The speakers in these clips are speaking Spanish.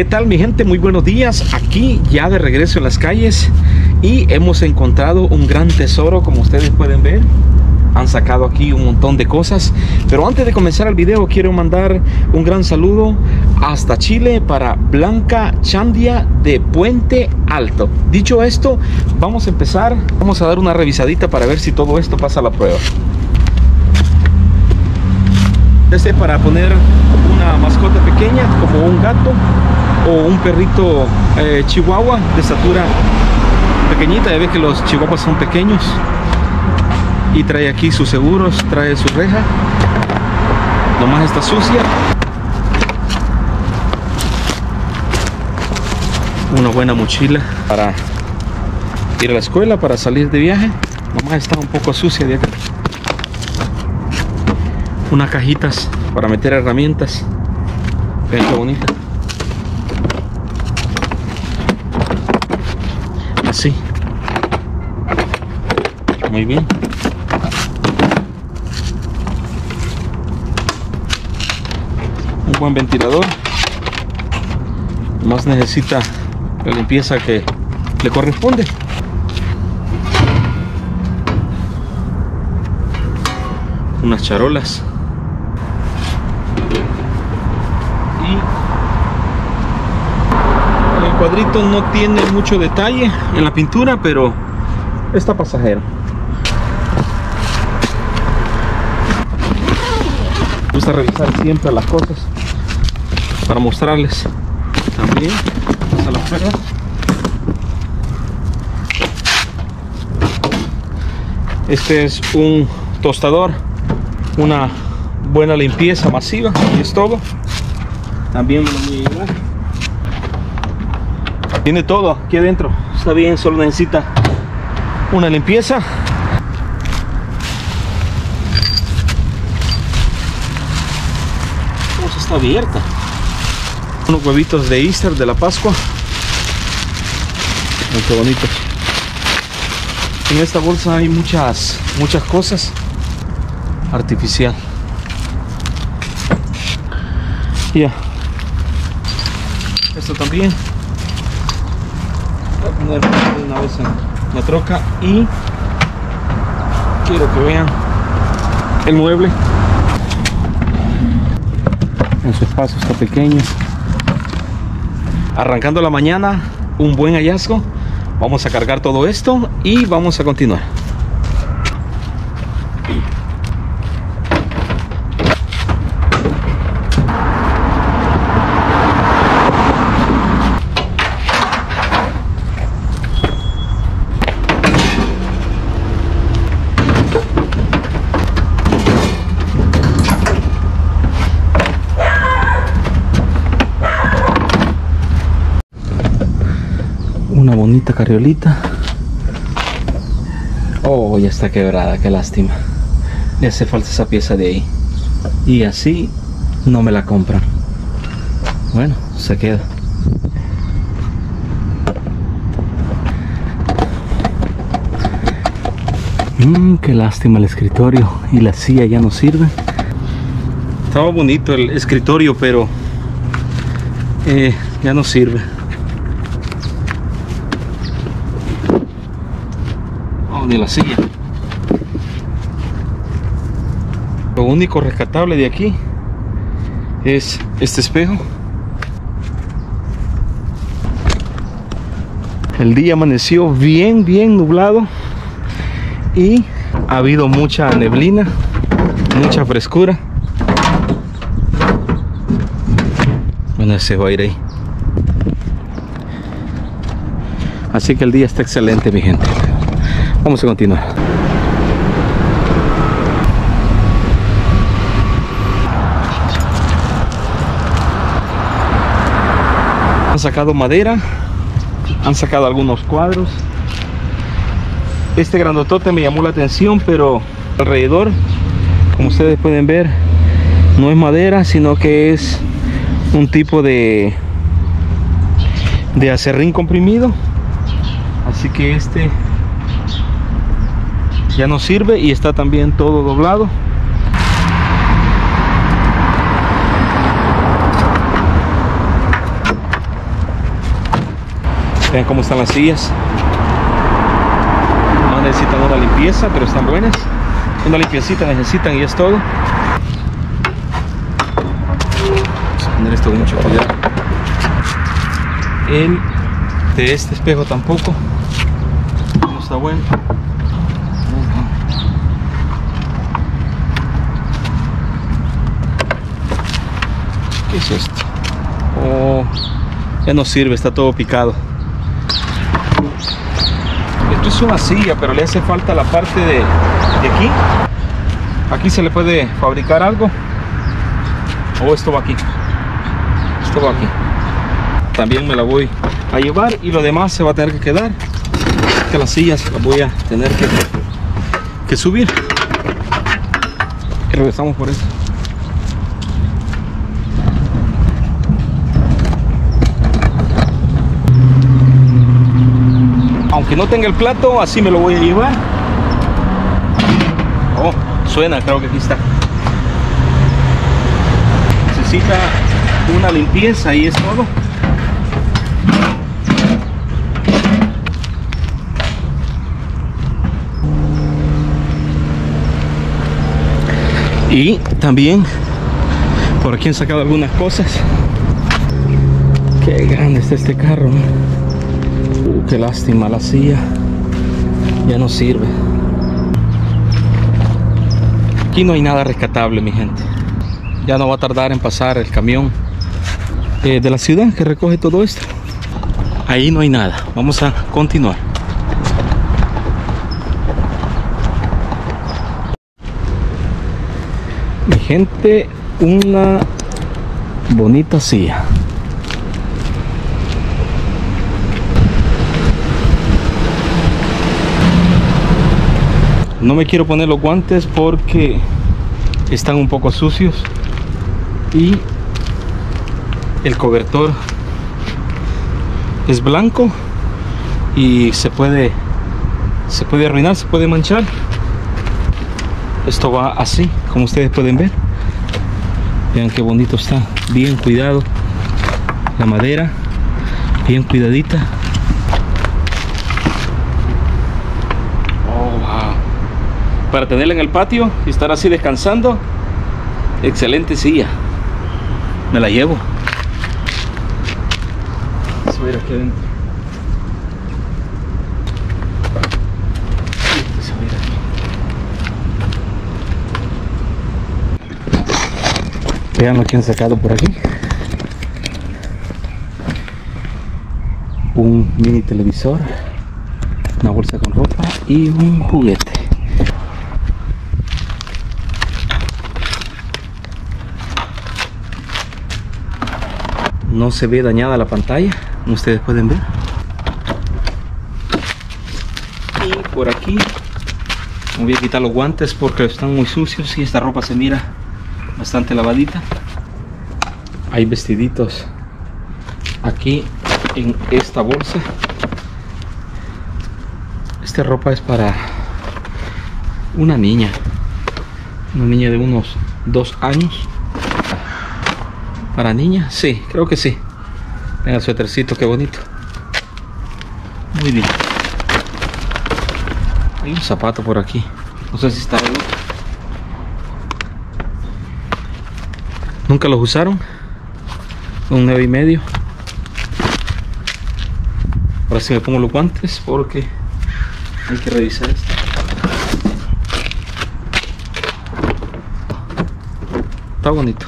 ¿Qué tal mi gente? Muy buenos días. Aquí ya de regreso en las calles y hemos encontrado un gran tesoro como ustedes pueden ver. Han sacado aquí un montón de cosas. Pero antes de comenzar el video quiero mandar un gran saludo hasta Chile para Blanca Chandia de Puente Alto. Dicho esto, vamos a empezar. Vamos a dar una revisadita para ver si todo esto pasa la prueba. Este para poner una mascota pequeña como un gato o un perrito eh, chihuahua de estatura pequeñita. Ya ve que los chihuahuas son pequeños. Y trae aquí sus seguros, trae su reja. Nomás está sucia. Una buena mochila para ir a la escuela, para salir de viaje. Nomás está un poco sucia de acá unas cajitas para meter herramientas qué bonita así muy bien. Un buen ventilador. Más necesita la limpieza que le corresponde. Unas charolas el cuadrito no tiene mucho detalle en la pintura pero está pasajero. Me gusta revisar siempre las cosas para mostrarles también. A la este es un tostador una buena limpieza masiva y es todo también lo voy a llevar tiene todo aquí adentro. Está bien solo necesita una limpieza. Esta está abierta. Unos huevitos de Easter de la Pascua. Muy qué bonito. En esta bolsa hay muchas muchas cosas. Artificial. Ya. Esto también poner una vez en la troca y quiero que vean el mueble. En su espacio está pequeño. Arrancando la mañana un buen hallazgo. Vamos a cargar todo esto y vamos a continuar bonita carriolita. Oh ya está quebrada qué lástima. Le hace falta esa pieza de ahí. Y así no me la compran. Bueno se queda. Mmm, qué lástima el escritorio. Y la silla ya no sirve. Estaba bonito el escritorio pero eh, ya no sirve de la silla. Lo único rescatable de aquí es este espejo. El día amaneció bien bien nublado y ha habido mucha neblina mucha frescura. Bueno ese va a ir ahí. Así que el día está excelente mi gente Vamos a continuar. Han sacado madera, han sacado algunos cuadros. Este grandotote me llamó la atención, pero alrededor, como ustedes pueden ver, no es madera, sino que es un tipo de de acerrín comprimido. Así que este ya no sirve y está también todo doblado Vean cómo están las sillas. No necesitan una limpieza, pero están buenas. Una limpiecita necesitan y es todo. Vamos a poner esto con mucho cuidado. El de este espejo tampoco. No está bueno. ¿Qué es esto? Oh, ya no sirve, está todo picado. Esto es una silla, pero le hace falta la parte de, de aquí. Aquí se le puede fabricar algo. O esto va aquí. Esto va aquí. También me la voy a llevar y lo demás se va a tener que quedar. Que las sillas las voy a tener que, que subir. Y regresamos por eso. Aunque no tenga el plato, así me lo voy a llevar. Oh, suena, creo que aquí está. Necesita una limpieza y es todo. Y también por aquí han sacado algunas cosas. Qué grande está este carro. Qué lástima la silla. Ya no sirve. Aquí no hay nada rescatable, mi gente. Ya no va a tardar en pasar el camión eh, de la ciudad que recoge todo esto. Ahí no hay nada. Vamos a continuar. Mi gente, una bonita silla. No me quiero poner los guantes porque están un poco sucios y el cobertor es blanco y se puede se puede arruinar se puede manchar. Esto va así como ustedes pueden ver. Vean qué bonito está bien cuidado la madera bien cuidadita para tenerla en el patio y estar así descansando. Excelente silla. Me la llevo. Ver aquí adentro. Vean lo que han sacado por aquí. Un mini televisor una bolsa con ropa y un juguete no se ve dañada la pantalla. Ustedes pueden ver y por aquí. Voy a quitar los guantes porque están muy sucios y esta ropa se mira bastante lavadita. Hay vestiditos aquí en esta bolsa. Esta ropa es para una niña. Una niña de unos dos años ¿Para niña? Sí, creo que sí. Venga el suétercito, qué bonito. Muy bien. Hay un zapato por aquí. No sé si está bien. ¿Nunca los usaron? Un 9 y medio. Ahora sí me pongo los guantes porque hay que revisar esto. Está bonito.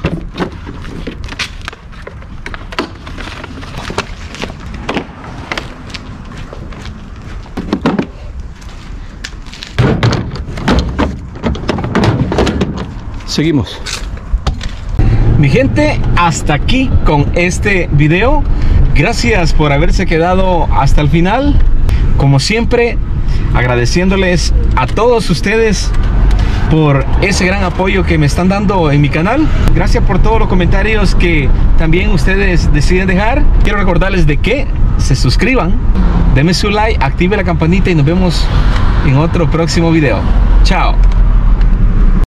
Seguimos mi gente hasta aquí con este video gracias por haberse quedado hasta el final como siempre agradeciéndoles a todos ustedes por ese gran apoyo que me están dando en mi canal. Gracias por todos los comentarios que también ustedes deciden dejar. Quiero recordarles de que se suscriban, denme su like, active la campanita y nos vemos en otro próximo video. Chao.